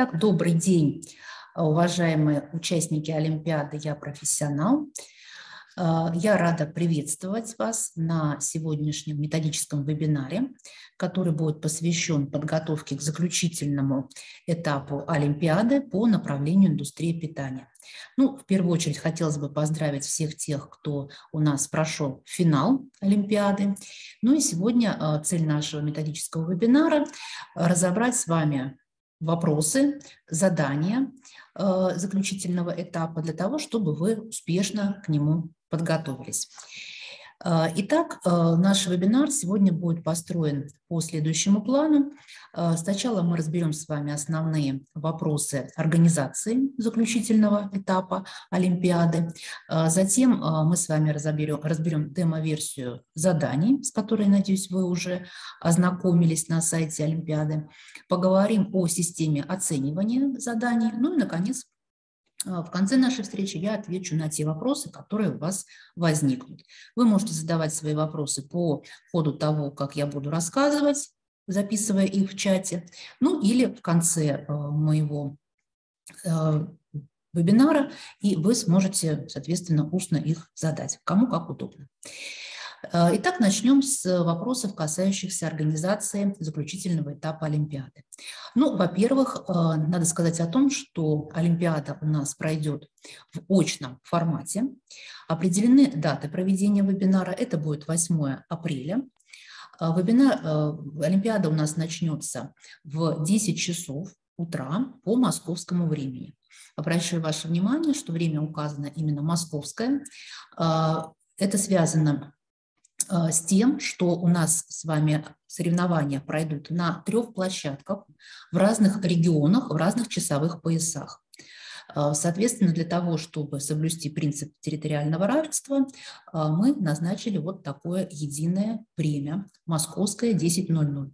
Так, добрый день, уважаемые участники Олимпиады «Я профессионал». А, я рада приветствовать вас на сегодняшнем методическом вебинаре, который будет посвящен подготовке к заключительному этапу Олимпиады по направлению индустрии питания. Ну, в первую очередь хотелось бы поздравить всех тех, кто у нас прошел финал Олимпиады. Ну и сегодня а, цель нашего методического вебинара – разобрать с вами вопросы, задания э, заключительного этапа для того, чтобы вы успешно к нему подготовились. Э, итак, э, наш вебинар сегодня будет построен по следующему плану. Э, сначала мы разберем с вами основные вопросы организации заключительного этапа Олимпиады. Затем мы с вами разберем, разберем демо-версию заданий, с которой, надеюсь, вы уже ознакомились на сайте Олимпиады. Поговорим о системе оценивания заданий. Ну и, наконец, а, в конце нашей встречи я отвечу на те вопросы, которые у вас возникнут. Вы можете задавать свои вопросы по ходу того, как я буду рассказывать, записывая их в чате, ну или в конце а, моего а, вебинара, и вы сможете, соответственно, устно их задать, кому как удобно. Э, итак, начнем с вопросов, касающихся организации заключительного этапа Олимпиады. Ну, во-первых, э, надо сказать о том, что Олимпиада у нас пройдет в очном формате. Определены даты проведения вебинара. Это будет 8 апреля. Э, вебинар, Олимпиада у нас начнется в 10 часов утра по московскому времени. Обращаю ваше внимание, что время указано именно московское. Это связано с тем, что у нас с вами соревнования пройдут на трех площадках в разных регионах, в разных часовых поясах. А, соответственно, для того, чтобы соблюсти принцип территориального равенства, а, мы назначили вот такое единое время, московское 10.00.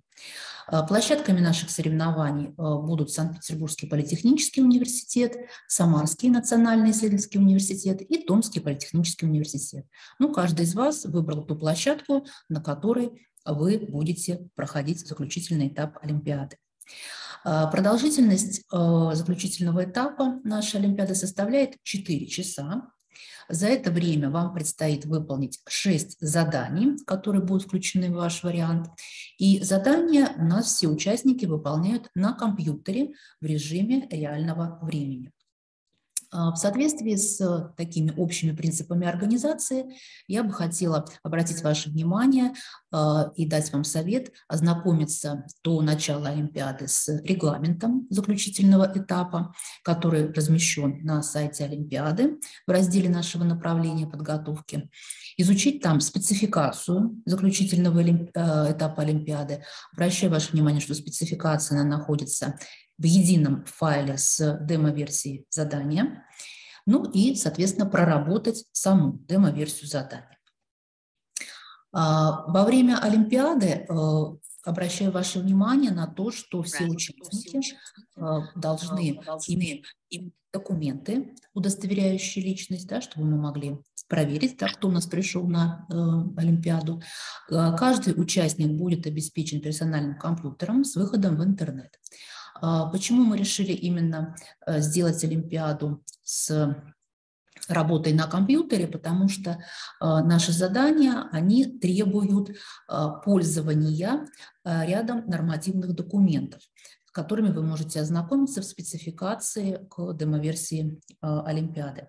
Э, площадками наших соревнований будут Санкт-Петербургский политехнический университет, Самарский национальный исследовательский университет и Томский политехнический университет. Ну, каждый из вас выбрал ту площадку, на которой вы будете проходить заключительный этап Олимпиады. Э, продолжительность заключительного этапа нашей Олимпиады составляет 4 часа. За это время вам предстоит выполнить 6 заданий, которые будут включены в ваш вариант. И задания у нас все участники выполняют на компьютере в режиме реального времени. А, в соответствии с такими общими принципами организации я бы хотела обратить ваше внимание а, и дать вам совет ознакомиться до начала Олимпиады с регламентом заключительного этапа, который размещен на сайте Олимпиады в разделе нашего направления подготовки, изучить там спецификацию заключительного а, этапа Олимпиады. Обращаю ваше внимание, что спецификация она находится в едином файле с демо-версией задания, ну и, соответственно, проработать саму демо-версию задания. А, во время Олимпиады э, обращаю ваше внимание на то, что все участники э, должны иметь документы, удостоверяющие личность, да, чтобы мы могли проверить, так, кто у нас пришел на э, Олимпиаду. Каждый участник будет обеспечен персональным компьютером с выходом в интернет. А, почему мы решили именно э, сделать Олимпиаду с работой на компьютере, потому что э, наши задания, они требуют э, пользования рядом нормативных документов, с которыми вы можете ознакомиться в спецификации к демоверсии Олимпиады. Э,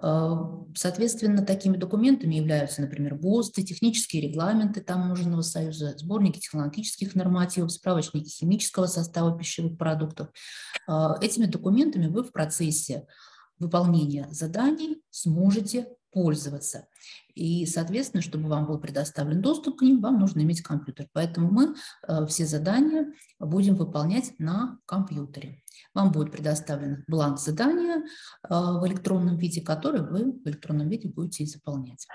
соответственно, такими документами являются, например, ГОСТы, технические регламенты таможенного союза, сборники технологических нормативов, справочники химического состава пищевых продуктов. Э, этими документами вы в процессе выполнения заданий сможете пользоваться. И, соответственно, чтобы вам был предоставлен доступ к ним, вам нужно иметь компьютер. Поэтому мы э, все задания будем выполнять на компьютере. Вам будет предоставлен бланк задания э, в электронном виде, который вы в электронном виде будете заполнять.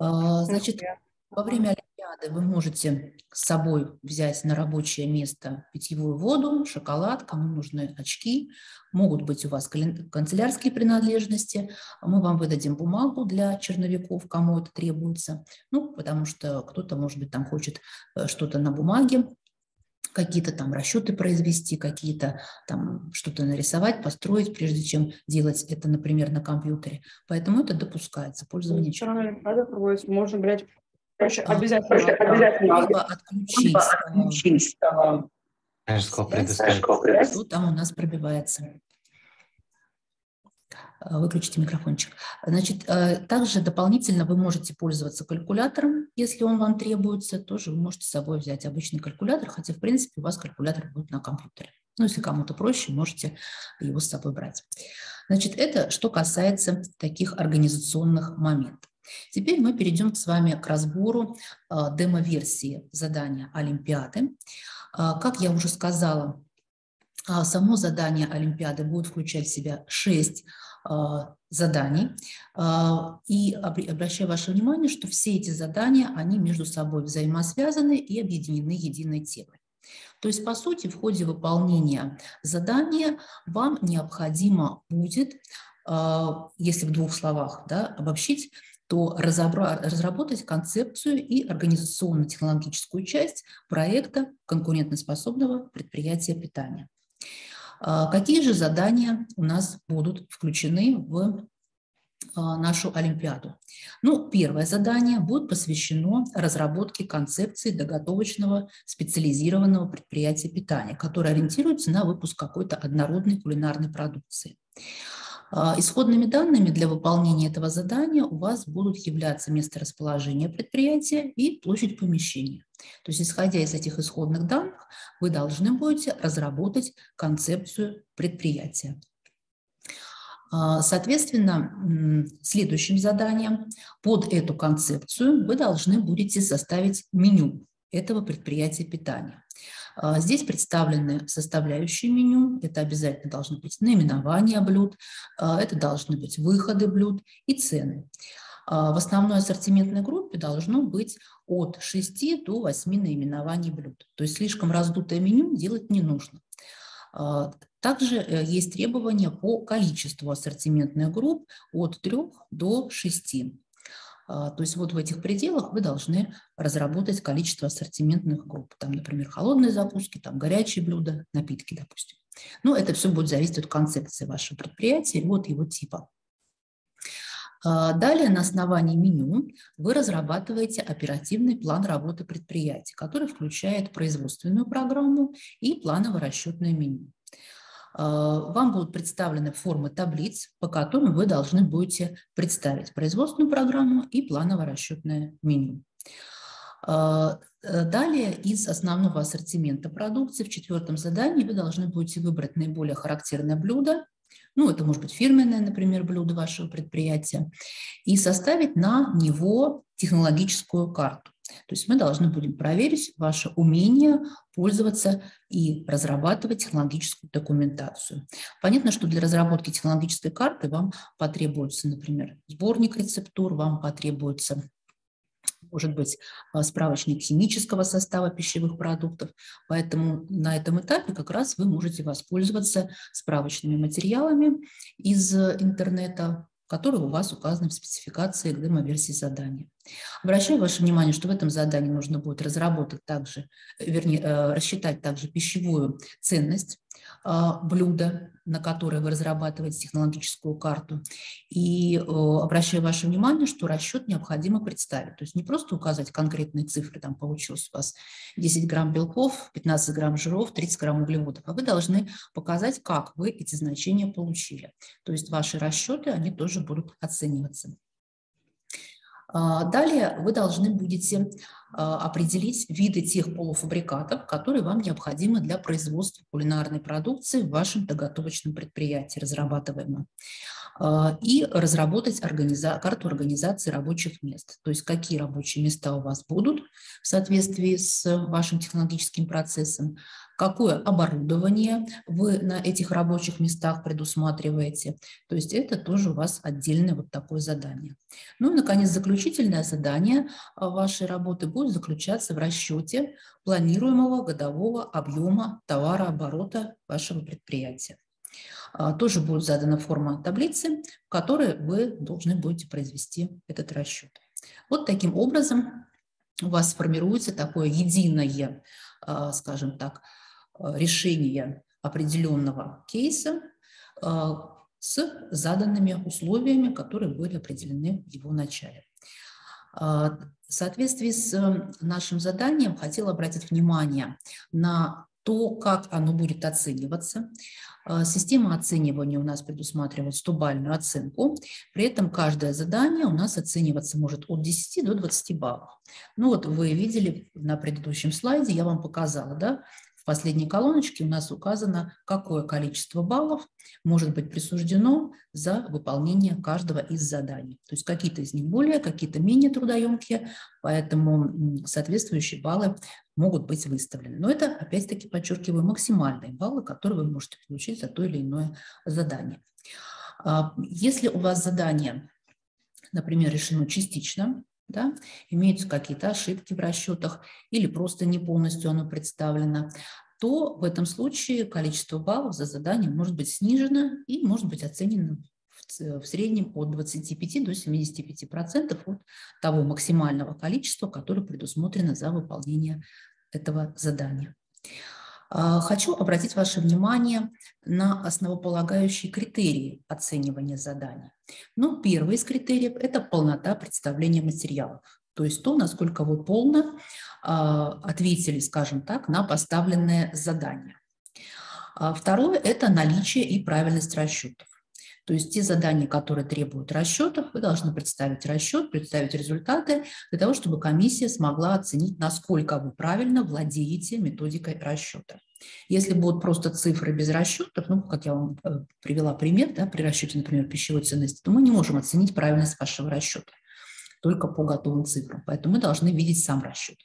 Э, значит, во время Олимпиады вы можете с собой взять на рабочее место питьевую воду, шоколад, кому нужны очки, могут быть у вас канцелярские принадлежности, мы вам выдадим бумагу для черновиков, кому это требуется, ну, потому что кто-то, может быть, там хочет э, что-то на бумаге какие-то там расчеты произвести, какие-то там что-то нарисовать, построить, прежде чем делать это, например, на компьютере. Поэтому это допускается. Пользование. Проводится, можно брать Короче, А, обязательно. обязательно. Либо отключить, отключить, э, Эшкол связь, предоставит. что там у нас пробивается. Э, Выключите микрофончик. Значит, э, также дополнительно вы можете пользоваться калькулятором, если он вам требуется. Тоже вы можете с собой взять обычный калькулятор, хотя, в принципе, у вас калькулятор будет на компьютере. Ну, если кому-то проще, можете его с собой брать. Значит, это что касается таких организационных моментов. Теперь мы перейдем с вами к разбору э, демо-версии задания Олимпиады. Э, Как я уже сказала, а, само задание Олимпиады будет включать в себя шесть а, заданий. А, И обр- обращаю ваше внимание, что все эти задания, они между собой взаимосвязаны и объединены единой темой. То есть, по сути, в ходе выполнения задания вам необходимо будет, а, если в двух словах да, обобщить, то разработать концепцию и организационно-технологическую часть проекта конкурентоспособного предприятия питания. А, Какие же задания у нас будут включены в а, нашу Олимпиаду? Ну, первое задание будет посвящено разработке концепции доготовочного специализированного предприятия питания, которое ориентируется на выпуск какой-то однородной кулинарной продукции. А, Исходными данными для выполнения этого задания у вас будут являться место расположения предприятия и площадь помещения. То есть, исходя из этих исходных данных, вы должны будете разработать концепцию предприятия. А, Соответственно, следующим заданием под эту концепцию вы должны будете составить меню этого предприятия питания. А, Здесь представлены составляющие меню. Это обязательно должно быть наименование блюд, а, это должны быть выходы блюд и цены. А, В основной ассортиментной группе должно быть от 6 до 8 наименований блюд. То есть слишком раздутое меню делать не нужно. Также э, есть требования по количеству ассортиментных групп от 3 до 6. А, То есть вот в этих пределах вы должны разработать количество ассортиментных групп. Там, например, холодные закуски, там горячие блюда, напитки, допустим. Но это все будет зависеть от концепции вашего предприятия и от его типа. А, Далее на основании меню вы разрабатываете оперативный план работы предприятия, который включает производственную программу и планово-расчетное меню. А, Вам будут представлены формы таблиц, по которым вы должны будете представить производственную программу и планово-расчетное меню. А, э, Далее из основного ассортимента продукции в четвертом задании вы должны будете выбрать наиболее характерное блюдо, ну, это может быть фирменное, например, блюдо вашего предприятия, и составить на него технологическую карту. То есть мы должны будем проверить ваше умение пользоваться и разрабатывать технологическую документацию. Понятно, что для разработки технологической карты вам потребуется, например, сборник рецептур, вам потребуется может быть а, справочник химического состава пищевых продуктов. Поэтому на этом этапе как раз вы можете воспользоваться справочными материалами из интернета, которые у вас указаны в спецификации демо-версии задания. Обращаю ваше внимание, что в этом задании нужно будет разработать также, э, вернее, э, рассчитать также пищевую ценность блюда, на которое вы разрабатываете технологическую карту. И э, обращаю ваше внимание, что расчет необходимо представить. То есть не просто указать конкретные цифры, там получилось у вас 10 грамм белков, 15 грамм жиров, 30 грамм углеводов, а вы должны показать, как вы эти значения получили. То есть ваши расчеты, они тоже будут оцениваться. А, Далее вы должны будете а, определить виды тех полуфабрикатов, которые вам необходимы для производства кулинарной продукции в вашем доготовочном предприятии, разрабатываемом, А, и разработать организа- карту организации рабочих мест, то есть какие рабочие места у вас будут в соответствии с вашим технологическим процессом, какое оборудование вы на этих рабочих местах предусматриваете. То есть это тоже у вас отдельное вот такое задание. Ну и, наконец, заключительное задание а, вашей работы будет заключаться в расчете планируемого годового объема товарооборота вашего предприятия. А, Тоже будет задана форма таблицы, в которой вы должны будете произвести этот расчет. Вот таким образом у вас формируется такое единое скажем так, решения определенного кейса с заданными условиями, которые были определены в его начале. В соответствии с нашим заданием хотела обратить внимание на то, как оно будет оцениваться. А, система оценивания у нас предусматривает 100-бальную оценку, при этом каждое задание у нас оцениваться может от 10 до 20 баллов. Ну вот вы видели на предыдущем слайде, я вам показала, да, последней колоночке у нас указано, какое количество баллов может быть присуждено за выполнение каждого из заданий. То есть какие-то из них более, какие-то менее трудоемкие, поэтому соответствующие баллы могут быть выставлены. Но это, опять-таки, подчеркиваю, максимальные баллы, которые вы можете получить за то или иное задание. А, если у вас задание, например, решено частично, да, имеются какие-то ошибки в расчетах или просто не полностью оно представлено, то в этом случае количество баллов за задание может быть снижено и может быть оценено в среднем от 25 до 75 процентов от того максимального количества, которое предусмотрено за выполнение этого задания. А, хочу обратить ваше внимание на основополагающие критерии оценивания заданий. Ну, первый из критериев – это полнота представления материалов, то есть то, насколько вы полно а, ответили, скажем так, на поставленное задание. А второе – это наличие и правильность расчетов. То есть те задания, которые требуют расчетов, вы должны представить расчет, представить результаты для того, чтобы комиссия смогла оценить, насколько вы правильно владеете методикой расчета. Если будут просто цифры без расчетов, ну, как я вам э, привела пример, да, при расчете, например, пищевой ценности, то мы не можем оценить правильность вашего расчета только по готовым цифрам. Поэтому мы должны видеть сам расчет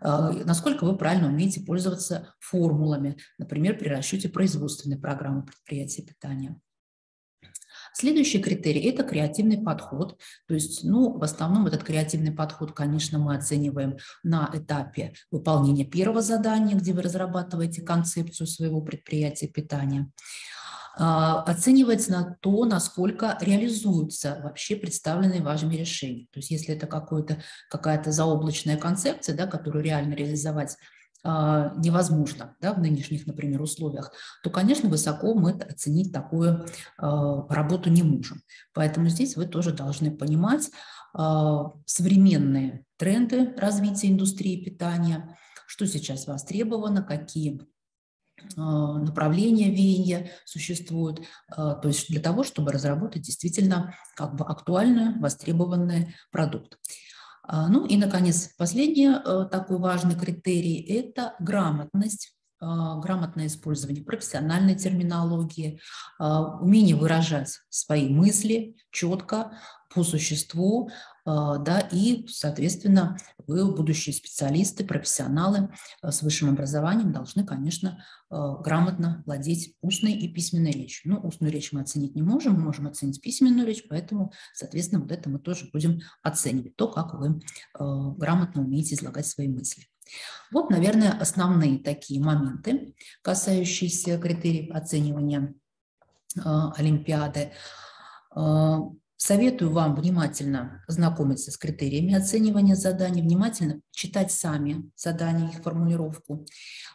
а, насколько вы правильно умеете пользоваться формулами, например, при расчете производственной программы предприятия питания. Следующий критерий – это креативный подход. То есть, ну, в основном этот креативный подход, конечно, мы оцениваем на этапе выполнения первого задания, где вы разрабатываете концепцию своего предприятия питания а, оценивается на то, насколько реализуются вообще представленные важными решения. То есть если это какая-то заоблачная концепция, да, которую реально реализовать невозможно да, в нынешних, например, условиях, то, конечно, высоко мы оценить такую а, работу не можем. Поэтому здесь вы тоже должны понимать а, современные тренды развития индустрии питания, что сейчас востребовано, какие направления веяния существуют, то есть для того, чтобы разработать действительно как бы актуальный, востребованный продукт. А, ну и, наконец, последний э, такой важный критерий – это грамотность грамотное использование профессиональной терминологии, а, умение выражать свои мысли четко, по существу, да, и, соответственно, вы, будущие специалисты, профессионалы с высшим образованием, должны, конечно, грамотно владеть устной и письменной речью. Ну, устную речь мы оценить не можем, мы можем оценить письменную речь, поэтому, соответственно, вот это мы тоже будем оценивать, то, как вы грамотно умеете излагать свои мысли. Вот, наверное, основные такие моменты, касающиеся критериев оценивания э, Олимпиады. Э, советую вам внимательно знакомиться с критериями оценивания заданий, внимательно читать сами задания, их формулировку.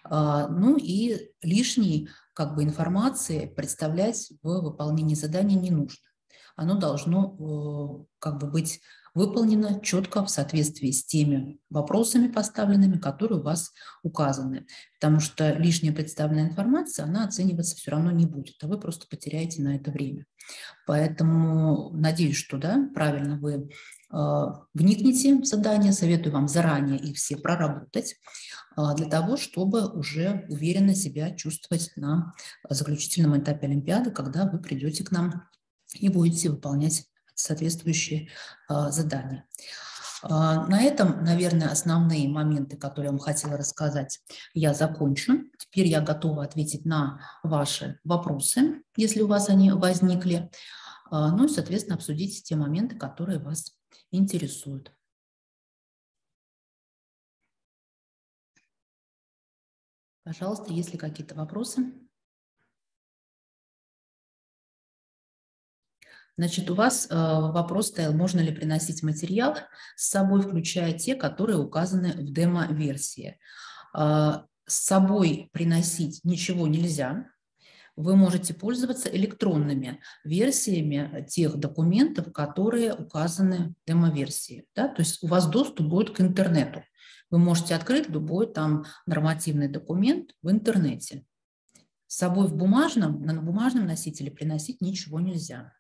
Э, ну и лишней как бы, информации представлять в выполнении задания не нужно. Оно должно как бы быть выполнено четко в соответствии с теми вопросами поставленными, которые у вас указаны. Потому что лишняя представленная информация, она оцениваться все равно не будет, а вы просто потеряете на это время. Поэтому надеюсь, что да, правильно вы э, вникните в задания, советую вам заранее их все проработать э, для того, чтобы уже уверенно себя чувствовать на заключительном этапе Олимпиады, когда вы придете к нам и будете выполнять соответствующие а, задания. А, на этом, наверное, основные моменты, которые я вам хотела рассказать, я закончу. Теперь я готова ответить на ваши вопросы, если у вас они возникли. А, ну и, соответственно, обсудить те моменты, которые вас интересуют. Пожалуйста, если какие-то вопросы. Значит, у вас э, вопрос стоял, можно ли приносить материалы с собой, включая те, которые указаны в демо-версии. С собой приносить ничего нельзя, вы можете пользоваться электронными версиями тех документов, которые указаны в демо-версии. Да? То есть у вас доступ будет к интернету. Вы можете открыть любой там нормативный документ в интернете. С собой в бумажном, на бумажном носителе приносить ничего нельзя.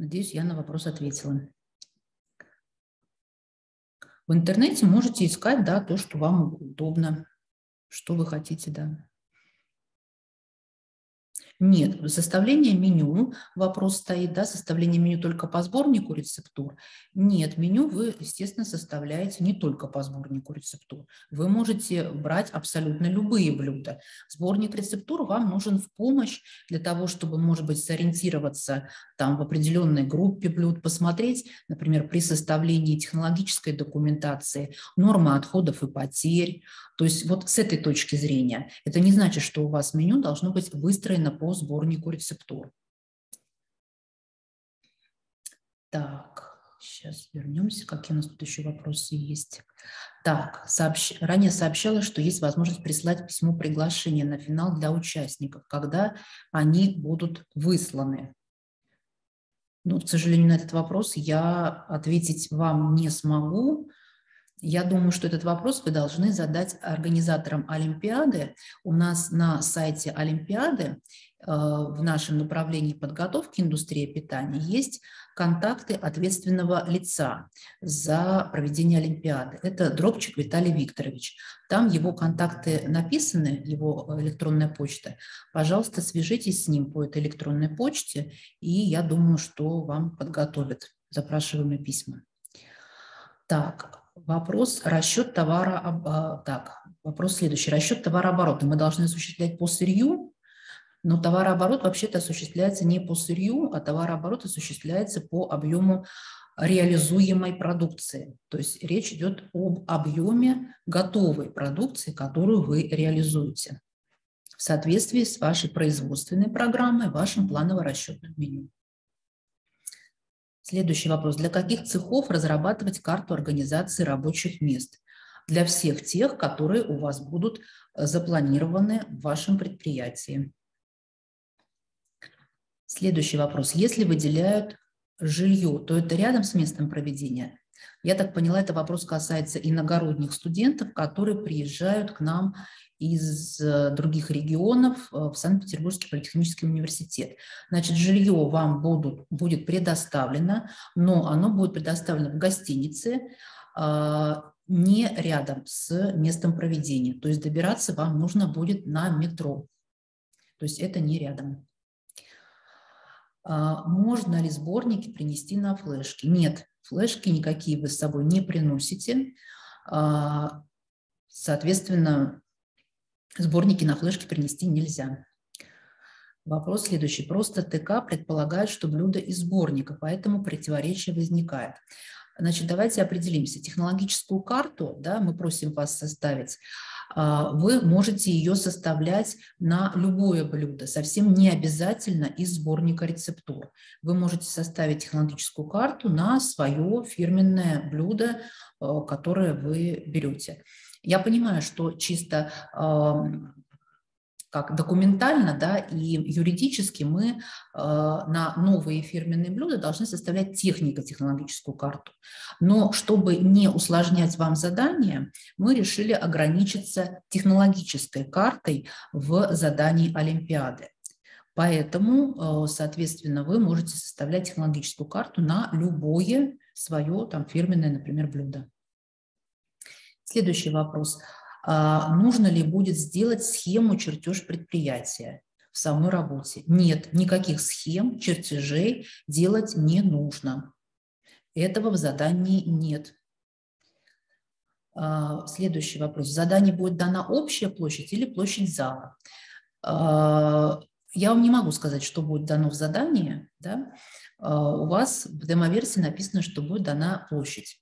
Надеюсь, я на вопрос ответила. В интернете можете искать да, то, что вам удобно, что вы хотите. Да. Нет, составление меню, вопрос стоит, да, составление меню только по сборнику рецептур. Нет, меню вы, естественно, составляете не только по сборнику рецептур. Вы можете брать абсолютно любые блюда. Сборник рецептур вам нужен в помощь для того, чтобы, может быть, сориентироваться там в определенной группе блюд, посмотреть, например, при составлении технологической документации, нормы отходов и потерь. То есть вот с этой точки зрения. Это не значит, что у вас меню должно быть выстроено по сборнику рецептур. Так, сейчас вернемся. Какие у нас тут еще вопросы есть? Так, сообщ... ранее сообщалось, что есть возможность прислать письмо приглашения на финал для участников, когда они будут высланы. Ну, к сожалению, на этот вопрос я ответить вам не смогу. Я думаю, что этот вопрос вы должны задать организаторам Олимпиады. У нас на сайте Олимпиады Э, в нашем направлении подготовки индустрии питания есть контакты ответственного лица за проведение Олимпиады. Это Дробчик Виталий Викторович. Там его контакты написаны, его электронная почта. Пожалуйста, свяжитесь с ним по этой электронной почте, и я думаю, что вам подготовят запрашиваемые письма. Так, вопрос расчет товара. А, так, вопрос следующий. Расчет товарооборота мы должны осуществлять по сырью но товарооборот вообще-то осуществляется не по сырью, а товарооборот осуществляется по объему реализуемой продукции. То есть речь идет об объеме готовой продукции, которую вы реализуете в соответствии с вашей производственной программой, вашим планово-расчетным меню. Следующий вопрос. Для каких цехов разрабатывать карту организации рабочих мест? Для всех тех, которые у вас будут запланированы в вашем предприятии. Следующий вопрос. Если выделяют жилье, то это рядом с местом проведения? Я так поняла, это вопрос касается иногородних студентов, которые приезжают к нам из э, других регионов э, в Санкт-Петербургский политехнический университет. Значит, жилье вам будут, будет предоставлено, но оно будет предоставлено в гостинице, а, не рядом с местом проведения. То есть добираться вам нужно будет на метро. То есть это не рядом. А, можно ли сборники принести на флешки? Нет, флешки никакие вы с собой не приносите. А, соответственно, сборники на флешке принести нельзя. Вопрос следующий. Просто ТК предполагает, что блюдо из сборника, поэтому противоречие возникает. Значит, давайте определимся. Технологическую карту да, мы просим вас составить а, вы можете ее составлять на любое блюдо, совсем не обязательно из сборника рецептур. Вы можете составить технологическую карту на свое фирменное блюдо, а, которое вы берете. Я понимаю, что чисто как документально да, и юридически мы э, на новые фирменные блюда должны составлять технико-технологическую карту. Но чтобы не усложнять вам задание, мы решили ограничиться технологической картой в задании Олимпиады. Поэтому, э, соответственно, вы можете составлять технологическую карту на любое свое там, фирменное, например, блюдо. Следующий вопрос. А, нужно ли будет сделать схему чертеж предприятия в самой работе. Нет, никаких схем, чертежей делать не нужно. Этого в задании нет. А, следующий вопрос. В задании будет дана общая площадь или площадь зала? А, я вам не могу сказать, что будет дано в задании. Да? У вас в демоверсии написано, что будет дана площадь.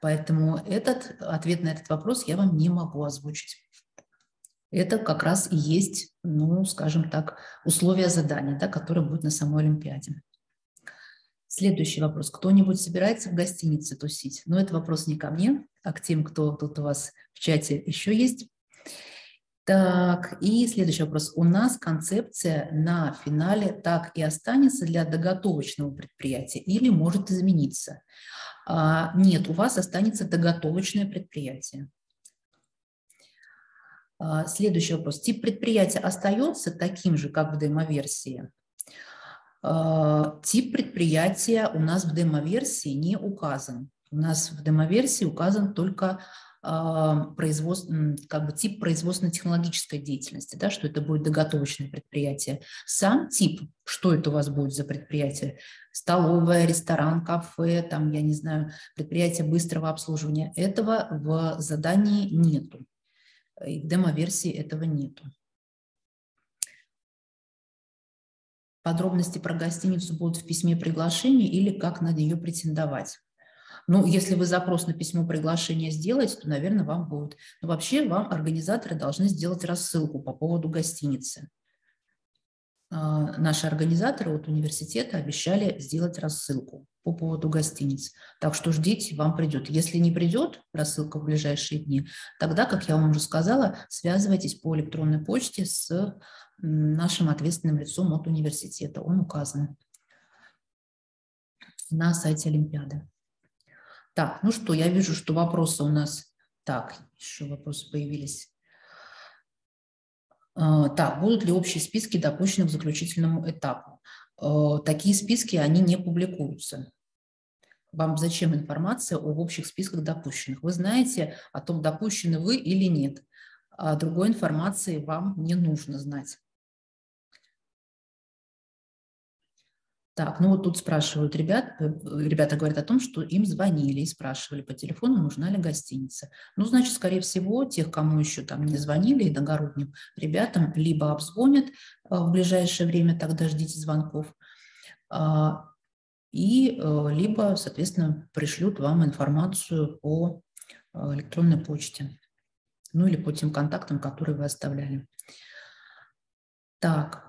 Поэтому этот, ответ на этот вопрос я вам не могу озвучить. Это как раз и есть, ну, скажем так, условия задания, да, которые будут на самой Олимпиаде. Следующий вопрос. Кто-нибудь собирается в гостинице тусить? Но это вопрос не ко мне, а к тем, кто тут у вас в чате еще есть. Так, и следующий вопрос. У нас концепция на финале так и останется для доготовочного предприятия или может измениться? А, нет, у вас останется доготовочное предприятие. А, следующий вопрос. Тип предприятия остается таким же, как в демоверсии? А, тип предприятия у нас в демоверсии не указан. У нас в демоверсии указан только производств, как бы тип производственно-технологической деятельности, да, что это будет доготовочное предприятие. Сам тип, что это у вас будет за предприятие, столовая, ресторан, кафе, там, я не знаю, предприятие быстрого обслуживания, этого в задании нету. И в демо-версии этого нету. Подробности про гостиницу будут в письме приглашения или как на нее претендовать. Ну, если вы запрос на письмо приглашения сделаете, то, наверное, вам будет. Но вообще вам организаторы должны сделать рассылку по поводу гостиницы. А, наши организаторы от университета обещали сделать рассылку по поводу гостиниц. Так что ждите, вам придет. Если не придет рассылка в ближайшие дни, тогда, как я вам уже сказала, связывайтесь по электронной почте с нашим ответственным лицом от университета. Он указан на сайте Олимпиады. Так, ну что, я вижу, что вопросы у нас... Так, еще вопросы появились. А, так, будут ли общие списки допущены к заключительному этапу? А, такие списки, они не публикуются. Вам зачем информация об общих списках допущенных? Вы знаете о том, допущены вы или нет. А другой информации вам не нужно знать. Так, ну вот тут спрашивают ребят, э, ребята говорят о том, что им звонили и спрашивали по телефону, нужна ли гостиница. Ну, значит, скорее всего, тех, кому еще там не звонили, иногородним ребятам, либо обзвонят э, в ближайшее время, тогда ждите звонков, а, и э, либо, соответственно, пришлют вам информацию по электронной почте, ну или по тем контактам, которые вы оставляли. Так,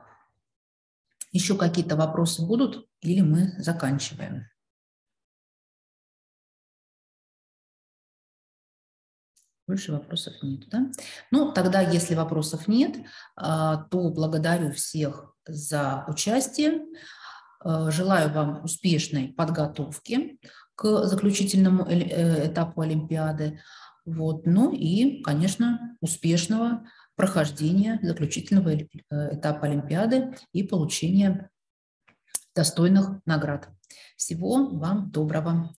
еще какие-то вопросы будут или мы заканчиваем? Больше вопросов нет, да? Ну, тогда, если вопросов нет, а, то благодарю всех за участие. А, желаю вам успешной подготовки к заключительному э, этапу Олимпиады. Вот. Ну и, конечно, успешного прохождения заключительного э, этапа Олимпиады и получения достойных наград. Всего вам доброго.